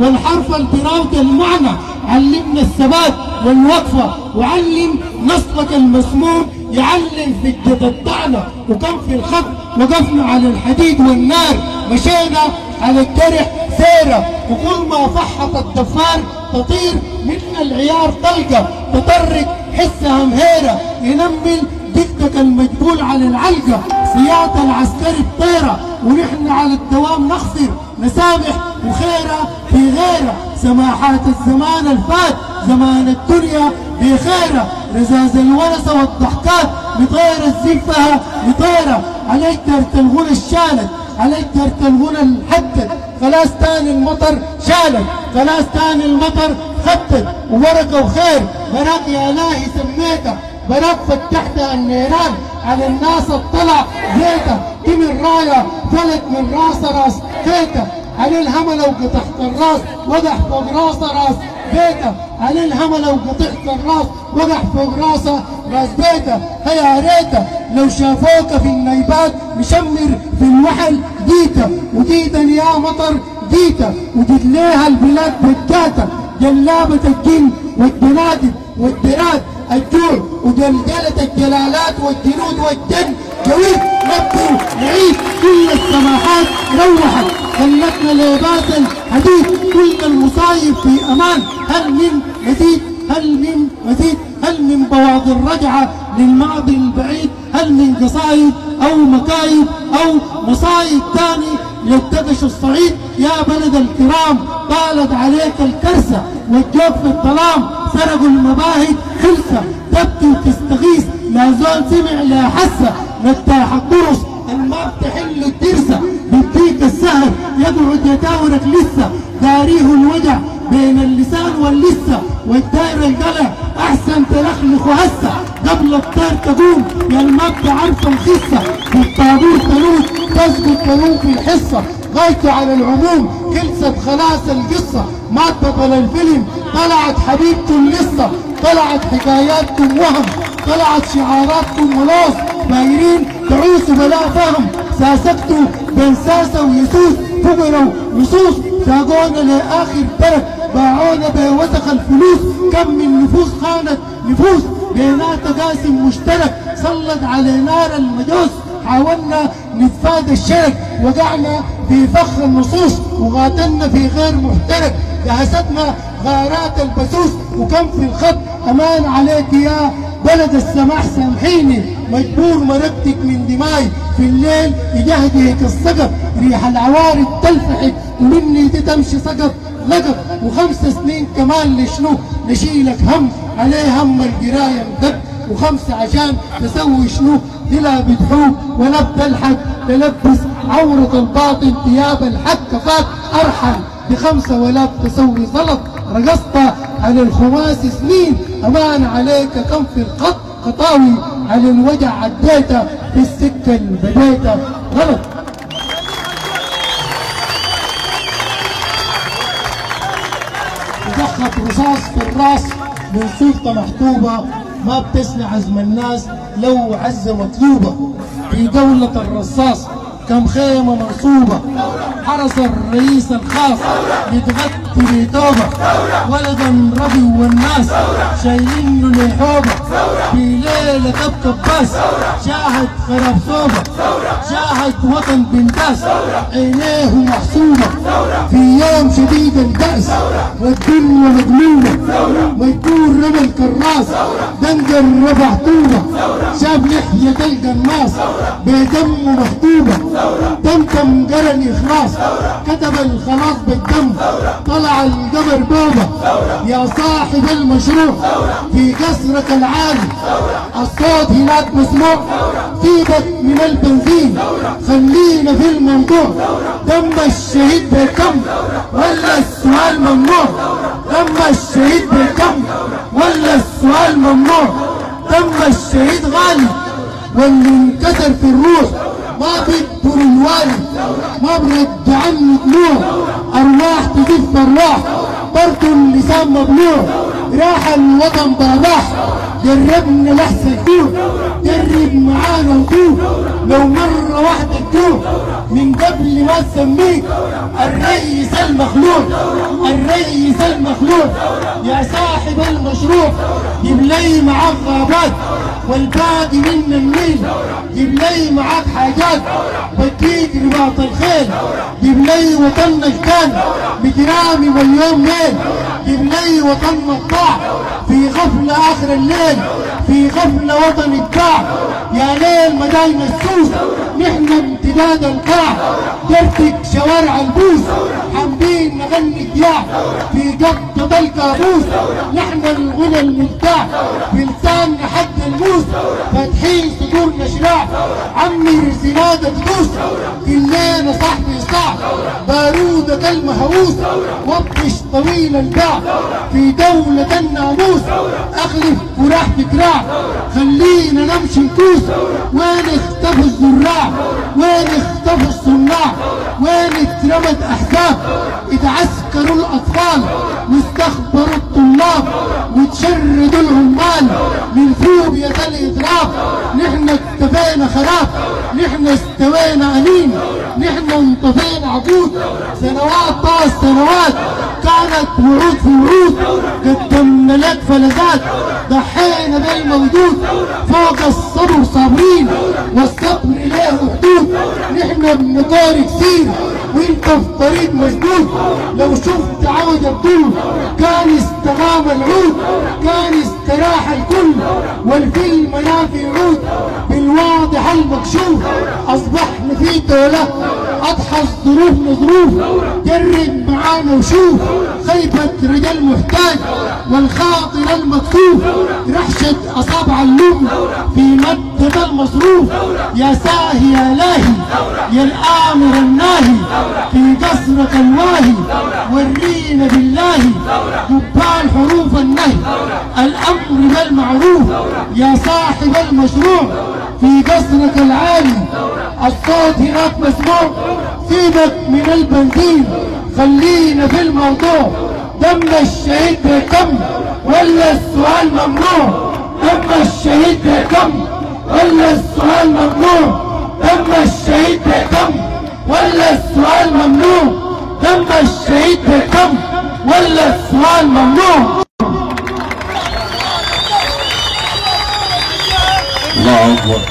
والحرف البراوت المعنى. علمنا الثبات والوقفة وعلم نصلك المسموم. يعلم في الطعنة وكم في الخط وقفنا على الحديد والنار. مشينا على الجرح سيرة. وكل ما فحط الدفار تطير مثل العيار طلقة. تطرق حسها مهيرة. ينمل دقدق المجبول على العلقة. سياطة العسكري الطيرة. ونحن على الدوام نخسر. نسامح وخيرة في غيرة. سماحات الزمان الفات زمان الدنيا بخيرة رزاز الورثة والضحكات بطيرة زفها بطيرة عليك ترت الغنى الشالت عليك ترت الغنى الحدد. خلاص تاني المطر شالت خلاص تاني المطر خدت وبركة وخير براك يا إلهي سميتك براك فتحت النيران على الناس اطلع زيتك دم الراية فلت من راس راس بيتك. على الهمى لو قطعت الراس وقع فوق راس راس بيته على الهمى لو قطعت الراس وقع فوق راسه راس بيته هيا ريته لو شافوك في النيبات مشمر في الوحل جيته وجيتا يا مطر جيته وجيت ليها البلاد بجاته جلابة الجن والجنادب والدراد. الجوع وجلجلة الجلالات والجنود والجن. جويد نبدو نعيد كل روحت خلتنا لباس الحديد كل المصايب في أمان. هل من مزيد؟ هل من مزيد؟ هل من بواضي الرجعة للماضي البعيد؟ هل من قصايد أو مكايد أو مصايد تاني يدقش الصعيد. يا بلد الكرام طالت عليك الكرسة والجوف في الظلام سرقوا المباهج خلسة. تبكي وتستغيث لا زول سمع لا حسة بتحل الدرسة بيديك يقعد يداورك لسه داريه الوجع بين اللسان واللسة والدائرة القلع أحسن تلخلخ هسة. قبل الطير تقوم يا المبت عارفه الخسة. في الطابور تنوم تسقط تنوم في الحصة. غايته على العموم خلصت خلاص القصة. ما بطل الفيلم طلعت حبيبته لسه. طلعت حكاياتكم وهم طلعت شعاراتكم ولوس. دايرين تعوسوا بلا فهم. ساسكتوا بين ساسة ويسوس. فقروا نصوص ساقونا لآخر ترك باعونا بوسخ الفلوس. كم من نفوس خانت؟ نفوس بينات قاسم مشترك. سلط على نار المجوس. حاولنا نتفادى الشرك. وقعنا في فخ النصوص. وغاتلنا في غير محترك. دهستنا غارات البسوس. وكم في الخط؟ أمان عليك يا بلد السماح سامحيني مجبور مرقتك من دماي في الليل يجهجهك السقف. ريح العوارض تلفحك ومني تمشي سقف. لقب وخمس سنين كمان لشنو؟ نشيلك هم عليه هم القراية مدق وخمسة عشان تسوي شنو؟ بلا بتحوب ولا بتلحق. تلبس عورة الباطن ثياب الحق كفاك أرحم. بخمسة ولا بتسوي غلط رقصت على الخماس سنين. أمان عليك كم في الخط؟ خطاوي على الوجع عديته في السكة بديته غلط. تضخت رصاص في الراس من سلطة محطوبة. ما بتسمع عزم الناس لو عز مطلوبة في دولة الرصاص كم خيمة منصوبة. حرس الرئيس الخاص يتغطي بتوبة ولدا ربي والناس شايلين له لحوبة في ليلة بس شاهد خراب صوبة. شاهد وطن بنتاس عينيه محسوبة. في يوم شديد البأس والدنيا مقلوبة مجبور رمى الكراس دنجر رفع طوبة. شاف لحية القناص بدم مخطوبة. تمتم قرن إخلاص كتب الخلاص بالدم. طلع القبر بوبة. يا صاحب المشروع في قصرك العالي. الصوت هناك مسموع. سيبك من البنزين. خلينا في الموضوع. دم الشهيد بالكم. ولا السؤال ممنوع. دم الشهيد بالكم. ولا السؤال ممنوع. دم الشهيد غالي. واللي انكسر في الروح ما بيكبر الوالد ما برد عنه طلوع أرواح تزف أرواح. برضه اللسان مبلوع راح الوطن باباح جربنا لحسن الجوع. جرب معانا وجوع لو مرة واحدة تجوع من قبل ما تسميك الرئيس المخلوق. الرئيس المخلوق. يا صاحب المشروع جيب لي معاك غابات. والباقي من النيل جيب لي معاك حاجات. بديك رباط الخيل. جيب لي وطنك كان بجرامي واليوم ليل. جيب لي وطن مقطع في غفلة آخر الليل في غفلة وطن الداع. يا ليل مداينا السوس نحن امتداد القاع. درتك شوارع البوس حامدين نغني الدياع. في قبضة الكابوس نحن الغنى المبدع بلسان حد الموس فاتحين صدورنا شراع. عمي زنادة تدوس كلنا صاحبي صعب بارودة المهووس وبش طويل الباع. في دولة الناموس. أخلف وراح تكراع خلينا نمشي نكوس وين اختفوا الزراع؟ وين اختفوا الصناع؟ وين اترمت أحزاب؟ اتعسكروا الأطفال. واستخبروا الطلاب. وتشردوا العمال. من فوبيا الإضراب. نحن اكتفينا خراب نحن استوينا أمين. نحن انطفينا عقود. سنوات طاس سنوات. كانت وعود في وعود قدمنا لك فلذات ضحينا بالموجود. فوق الصبر صابرين والصبر له حدود نحن بنطار كثير وإنت في طريق مسدود لو شفت عود الطول كان استقام العود كان استراح الكل. والفيلم نافي عود بالواضح المكشوف. أصبحنا في دولة أضحى ظروفنا ظروف جرب معانا وشوف. خيبة رجال محتاج والخاطر المكتوف رحشة أصابع اللوم في مدة المصروف. يا ساهي يا لاهي يا الآمر الناهي في قصرك الواهي. ورينا بالله قبال حروف النهي. الأمر بالمعروف يا صاحب المشروع في قصرك العالي. الصوت هناك مسموع. سيبك من البنزين خلينا في الموضوع. دم الشهيد بكم ولا السؤال ممنوع. دم الشهيد بكم ولا السؤال ممنوع. دم الشهيد بكم ولا السؤال ممنوع. دم الشهيد بكم ولا السؤال ممنوع. الله أكبر.